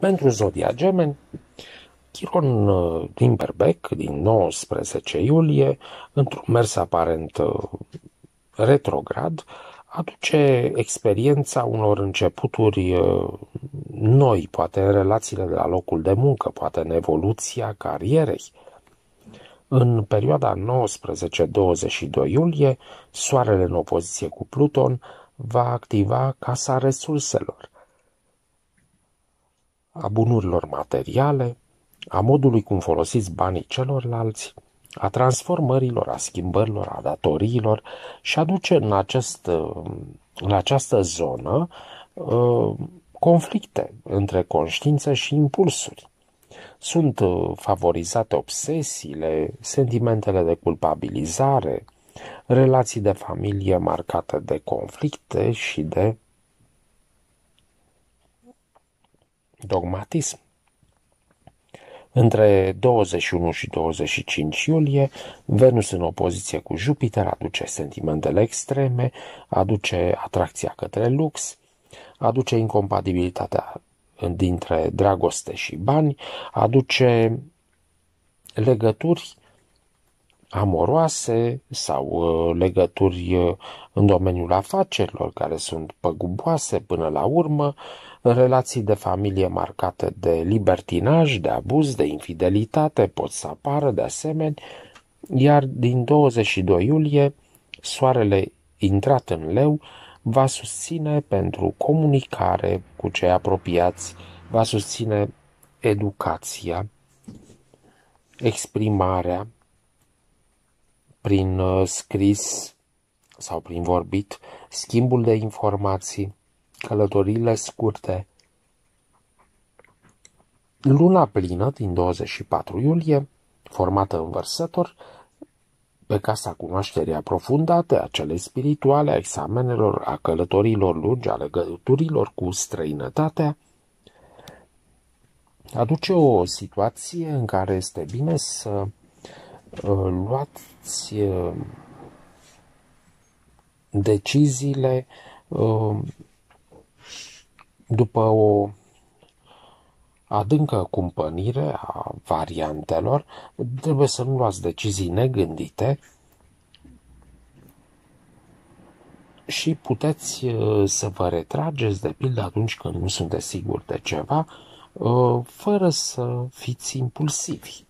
Pentru Zodia Gemeni, Chiron Limberbeck, din 19 iulie, într-un mers aparent uh, retrograd, aduce experiența unor începuturi uh, noi, poate în relațiile de la locul de muncă, poate în evoluția carierei. În perioada 19-22 iulie, Soarele în opoziție cu Pluton va activa Casa Resurselor, a bunurilor materiale, a modului cum folosiți banii celorlalți, a transformărilor, a schimbărilor, a datoriilor și aduce în, acest, în această zonă uh, conflicte între conștiință și impulsuri. Sunt uh, favorizate obsesiile, sentimentele de culpabilizare, relații de familie marcate de conflicte și de dogmatism. Între 21 și 25 iulie, Venus în opoziție cu Jupiter aduce sentimentele extreme, aduce atracția către lux, aduce incompatibilitatea dintre dragoste și bani, aduce legături amoroase sau uh, legături uh, în domeniul afacerilor care sunt păguboase până la urmă, relații de familie marcate de libertinaj, de abuz, de infidelitate pot să apară de asemenea, iar din 22 iulie, soarele intrat în leu va susține pentru comunicare cu cei apropiați, va susține educația, exprimarea prin uh, scris sau prin vorbit, schimbul de informații, călătoriile scurte. Luna plină din 24 iulie, formată în vărsător, pe casa cunoașterii aprofundate, a celei spirituale, a examenelor, a călătorilor lungi, a legăturilor cu străinătatea, aduce o situație în care este bine să uh, luați uh, deciziile uh, după o adâncă cumpănire a variantelor, trebuie să nu luați decizii negândite și puteți uh, să vă retrageți, de pildă atunci când nu sunteți siguri de ceva, uh, fără să fiți impulsivi.